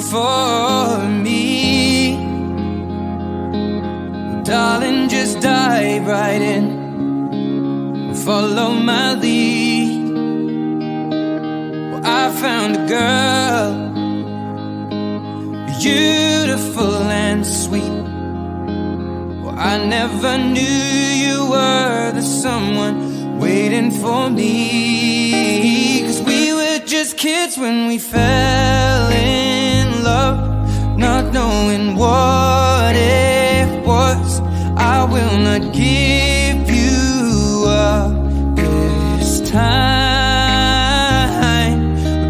for me. Darling, just dive right in. Follow my lead. Well, I found a girl, beautiful and sweet. Well, I never knew you were the someone waiting for me. Cause we were just kids when we fell not give you up this time.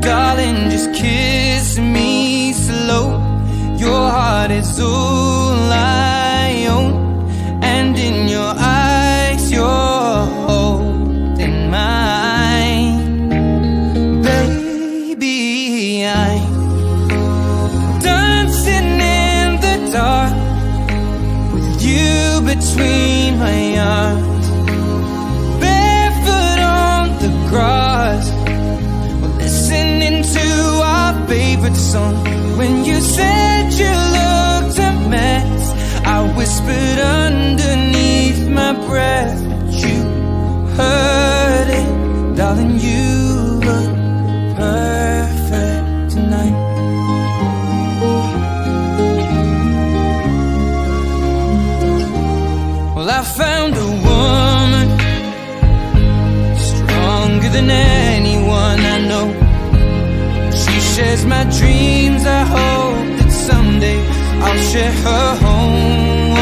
Darling, just kiss me slow. Your heart is all home.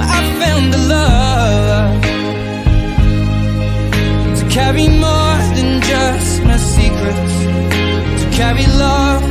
I found love to carry more than just my secrets, to carry love,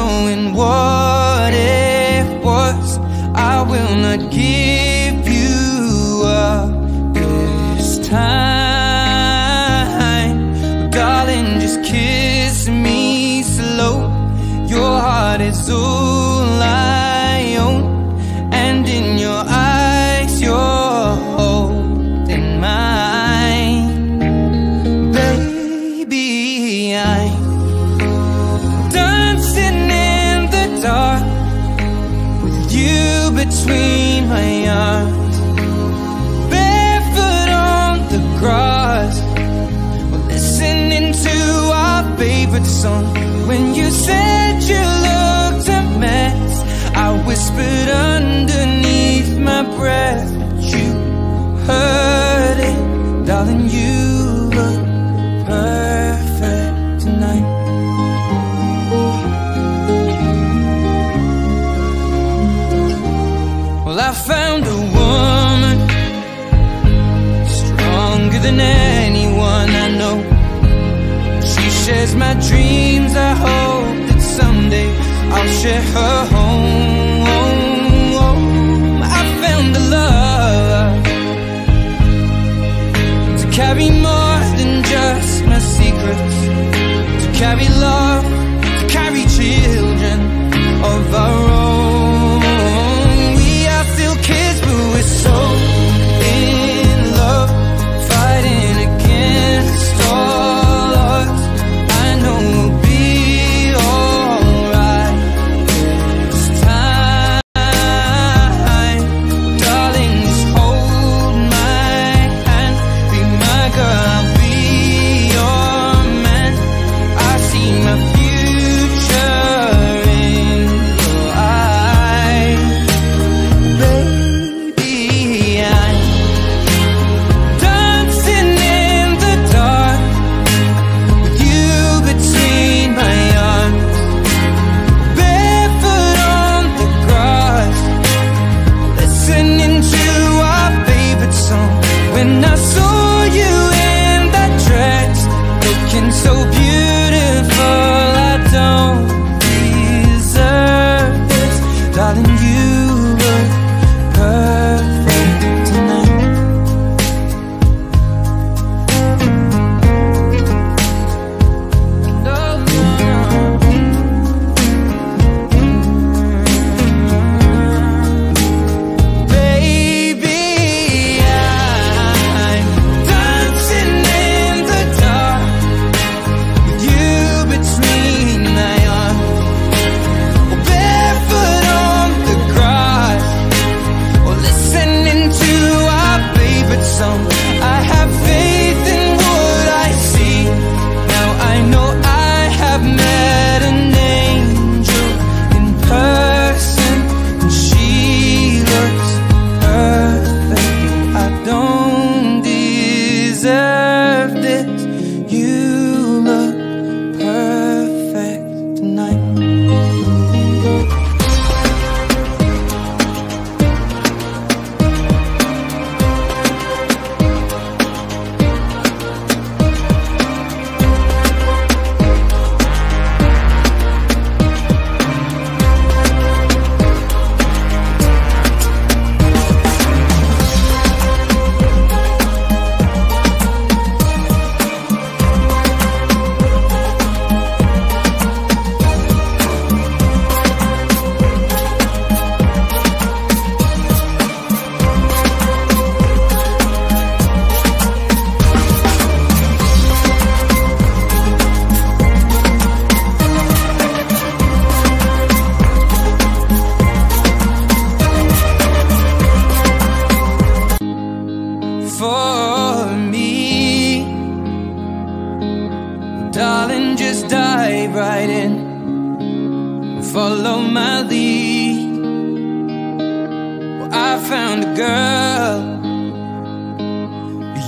knowing what it was. I will not give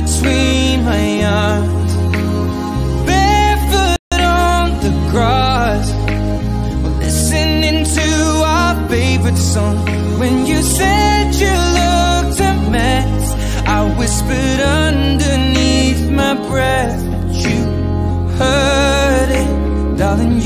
between my arms, barefoot on the grass, listening to our favorite song. When you said you looked a mess, I whispered underneath my breath, but you heard it, darling.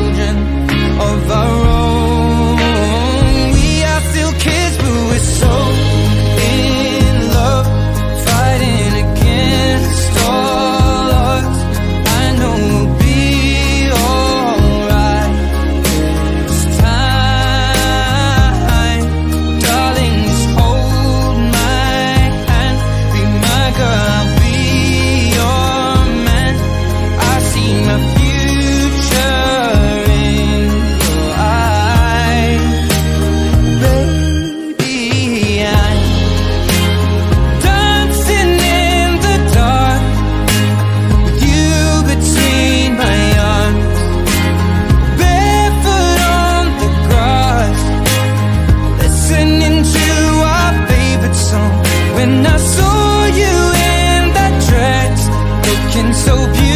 When I saw you in that dress, looking so beautiful,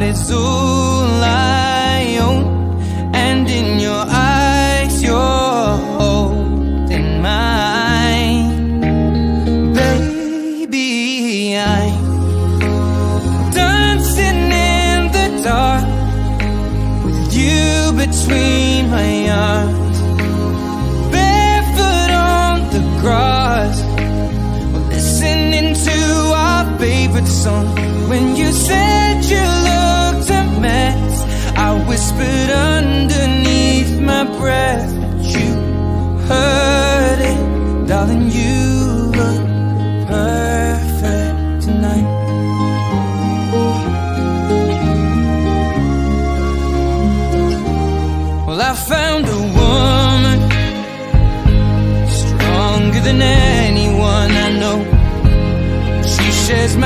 heart is all I own And in your eyes you're holding mine. Baby, I'm dancing in the dark With you between my arms. Barefoot on the grass Listening to our favorite song.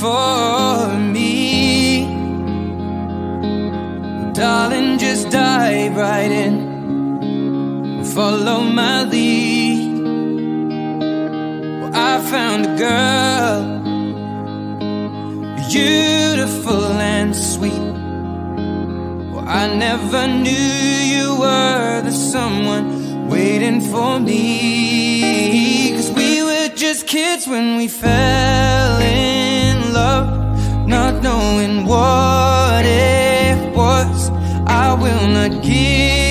for me. Darling, just dive right in. Follow my lead. Well, I found a girl, beautiful and sweet. Well, I never knew you were the someone waiting for me. Cause we were just kids when we fell in knowing what it was. I will not give.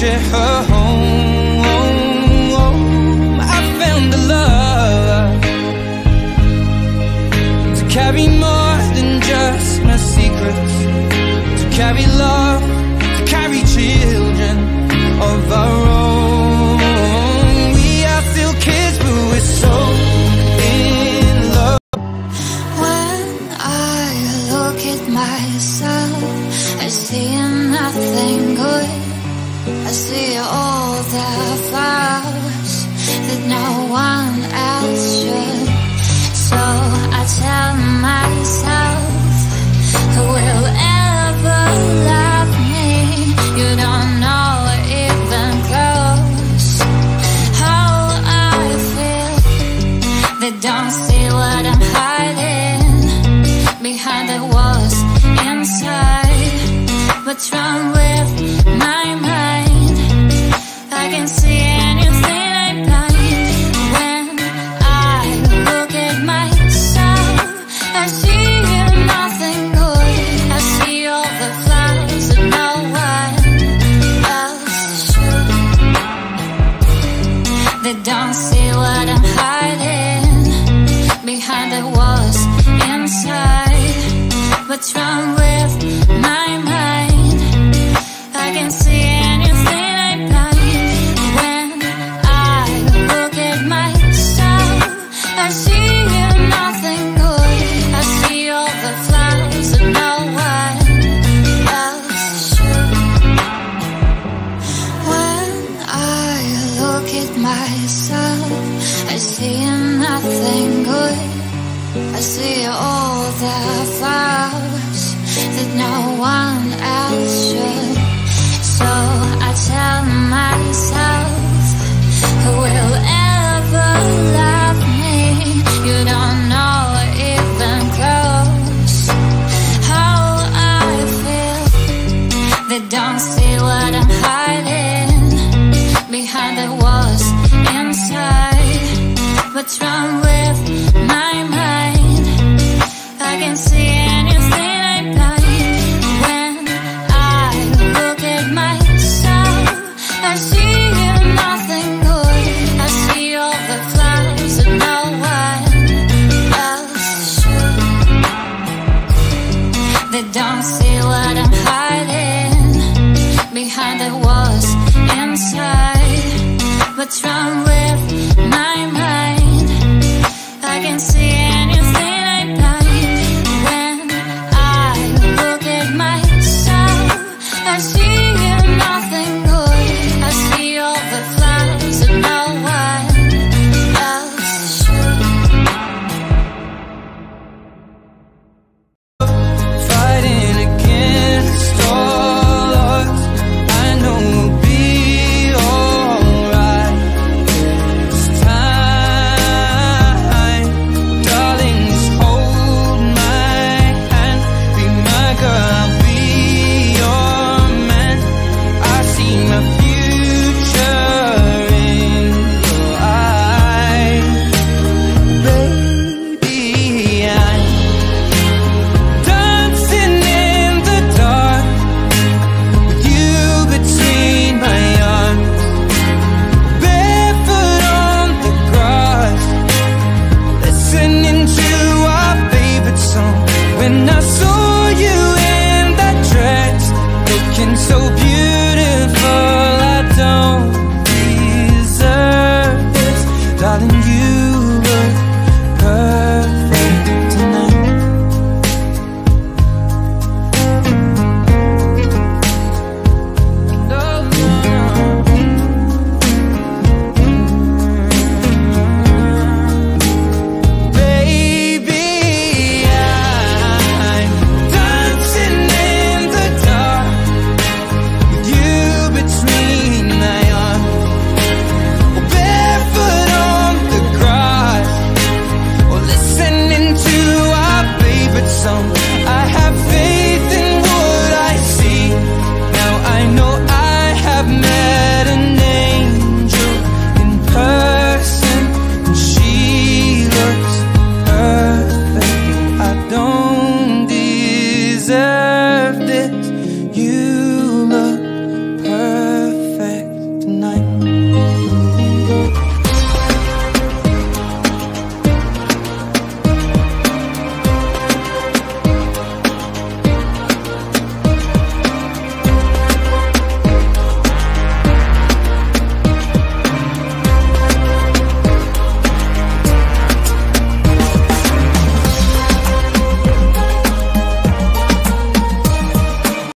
结合。what's wrong nothing good. I see all the flowers that no one else. what's wrong with my mind. I can see anything I when I look at myself. I see nothing good. I see all the flaws that no one else should. They don't see what I'm hiding behind the walls inside. What's wrong?